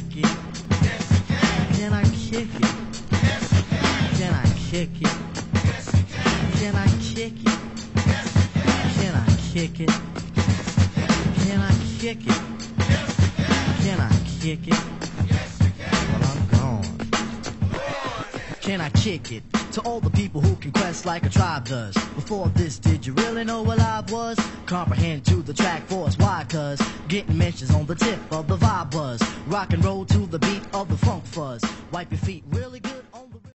kick it? Yes, I kick it. can I kick it? Can I kick it? Can I kick it? Can I kick it? Can I kick it? Well, I'm gone. Can I kick it? To all the people who can quest like a tribe does. Before this, did you really know what I was? Comprehend to the track force. Why? Cause getting mentions on the tip of the vibe buzz. Rock and roll to the beat of the funk fuzz. Wipe your feet really.